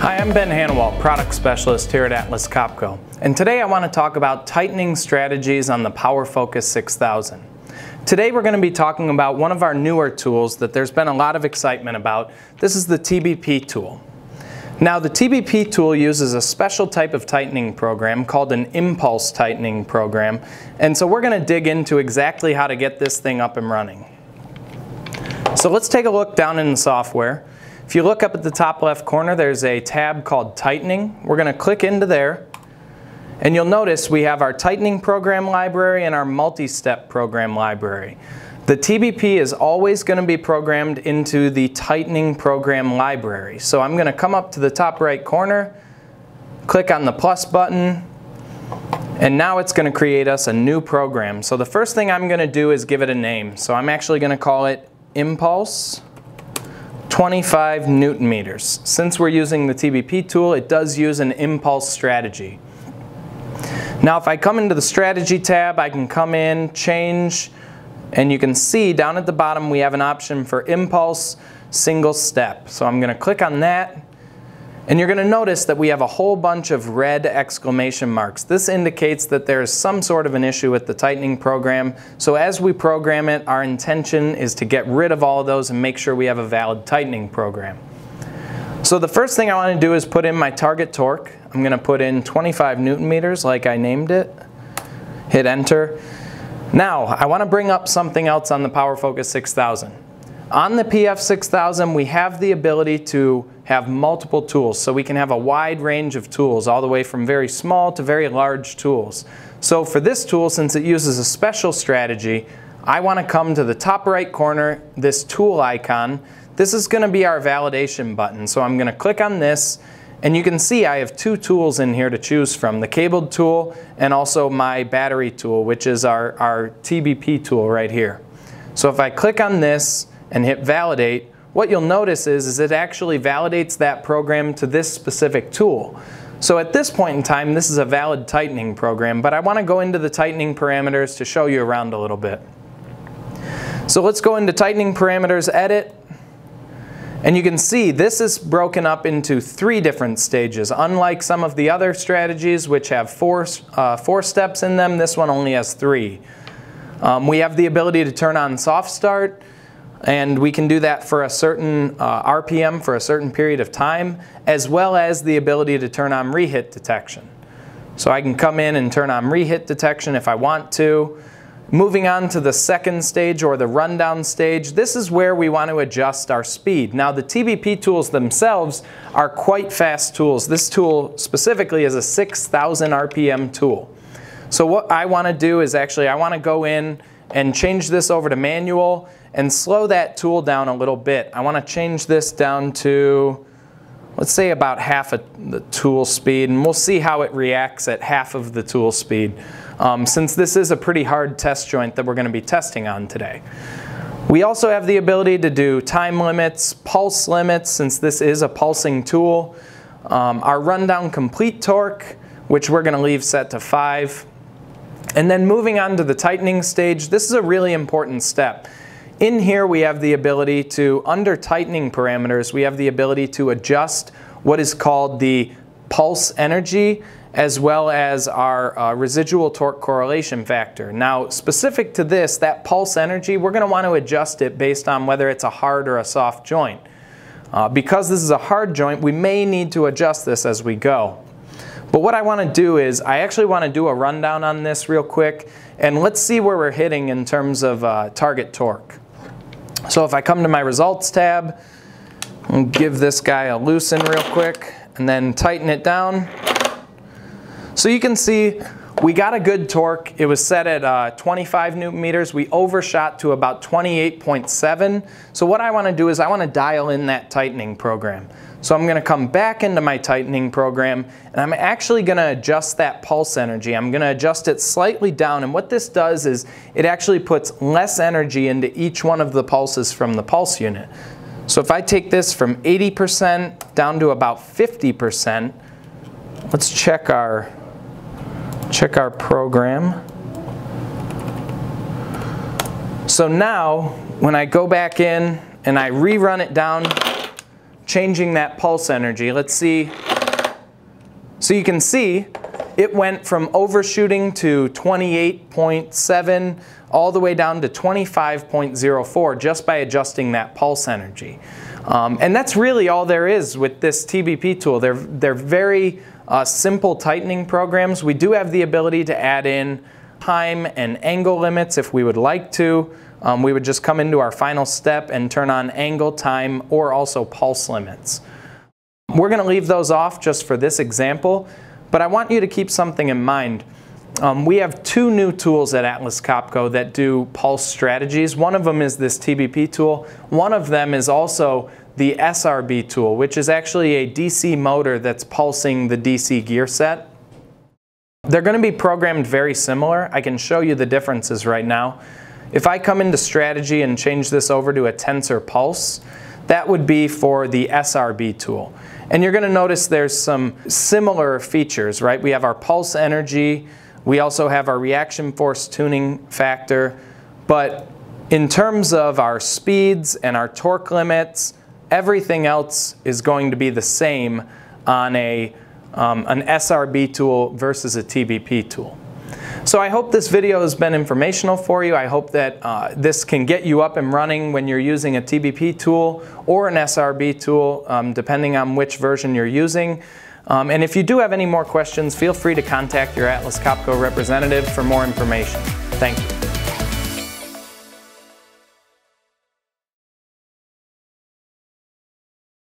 Hi, I'm Ben Hanawalt, Product Specialist here at Atlas Copco. And today I want to talk about tightening strategies on the PowerFocus 6000. Today we're going to be talking about one of our newer tools that there's been a lot of excitement about. This is the TBP tool. Now the TBP tool uses a special type of tightening program called an impulse tightening program. And so we're going to dig into exactly how to get this thing up and running. So let's take a look down in the software. If you look up at the top left corner, there's a tab called Tightening. We're going to click into there. And you'll notice we have our tightening program library and our multi-step program library. The TBP is always going to be programmed into the tightening program library. So I'm going to come up to the top right corner, click on the plus button, and now it's going to create us a new program. So the first thing I'm going to do is give it a name. So I'm actually going to call it Impulse 25 newton meters. Since we're using the TBP tool, it does use an impulse strategy. Now if I come into the strategy tab, I can come in, change, and you can see down at the bottom we have an option for impulse single step. So I'm going to click on that and you're going to notice that we have a whole bunch of red exclamation marks. This indicates that there is some sort of an issue with the tightening program. So as we program it, our intention is to get rid of all of those and make sure we have a valid tightening program. So the first thing I want to do is put in my target torque. I'm going to put in 25 newton meters like I named it. Hit enter. Now, I want to bring up something else on the PowerFocus 6000. On the PF6000, we have the ability to have multiple tools. So we can have a wide range of tools, all the way from very small to very large tools. So for this tool, since it uses a special strategy, I want to come to the top right corner, this tool icon. This is going to be our validation button. So I'm going to click on this, and you can see I have two tools in here to choose from, the cabled tool and also my battery tool, which is our, our TBP tool right here. So if I click on this and hit validate, what you'll notice is, is it actually validates that program to this specific tool. So at this point in time, this is a valid tightening program, but I want to go into the tightening parameters to show you around a little bit. So let's go into tightening parameters, edit, and you can see this is broken up into three different stages. Unlike some of the other strategies which have four, uh, four steps in them, this one only has three. Um, we have the ability to turn on soft start, and we can do that for a certain uh, RPM for a certain period of time, as well as the ability to turn on rehit detection. So I can come in and turn on rehit detection if I want to. Moving on to the second stage or the rundown stage, this is where we want to adjust our speed. Now the TBP tools themselves are quite fast tools. This tool specifically is a 6,000 RPM tool. So what I want to do is actually I want to go in and change this over to manual and slow that tool down a little bit. I want to change this down to, let's say about half of the tool speed, and we'll see how it reacts at half of the tool speed, um, since this is a pretty hard test joint that we're going to be testing on today. We also have the ability to do time limits, pulse limits, since this is a pulsing tool. Um, our rundown complete torque, which we're going to leave set to 5. And then moving on to the tightening stage, this is a really important step. In here we have the ability to, under tightening parameters, we have the ability to adjust what is called the pulse energy as well as our uh, residual torque correlation factor. Now specific to this, that pulse energy, we're going to want to adjust it based on whether it's a hard or a soft joint. Uh, because this is a hard joint, we may need to adjust this as we go. But what I want to do is, I actually want to do a rundown on this real quick, and let's see where we're hitting in terms of uh, target torque. So if I come to my results tab, and give this guy a loosen real quick and then tighten it down. So you can see we got a good torque. It was set at uh, 25 newton meters. We overshot to about 28.7. So what I want to do is I want to dial in that tightening program. So I'm going to come back into my tightening program and I'm actually going to adjust that pulse energy. I'm going to adjust it slightly down and what this does is it actually puts less energy into each one of the pulses from the pulse unit. So if I take this from 80% down to about 50%, let's check our, check our program. So now when I go back in and I rerun it down changing that pulse energy. Let's see. So you can see it went from overshooting to 28.7 all the way down to 25.04 just by adjusting that pulse energy. Um, and that's really all there is with this TBP tool. They're, they're very uh, simple tightening programs. We do have the ability to add in time and angle limits if we would like to. Um, we would just come into our final step and turn on angle, time, or also pulse limits. We're going to leave those off just for this example, but I want you to keep something in mind. Um, we have two new tools at Atlas Copco that do pulse strategies. One of them is this TBP tool. One of them is also the SRB tool, which is actually a DC motor that's pulsing the DC gear set. They're going to be programmed very similar. I can show you the differences right now. If I come into strategy and change this over to a tensor pulse, that would be for the SRB tool. And you're going to notice there's some similar features, right? We have our pulse energy, we also have our reaction force tuning factor, but in terms of our speeds and our torque limits, everything else is going to be the same on a, um, an SRB tool versus a TBP tool. So I hope this video has been informational for you. I hope that uh, this can get you up and running when you're using a TBP tool or an SRB tool, um, depending on which version you're using. Um, and if you do have any more questions, feel free to contact your Atlas Copco representative for more information. Thank you.